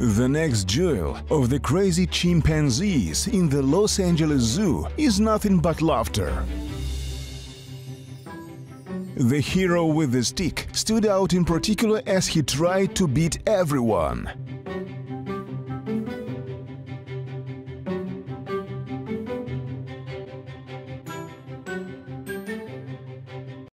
The next jewel of the crazy chimpanzees in the Los Angeles Zoo is nothing but laughter. The hero with the stick stood out in particular as he tried to beat everyone.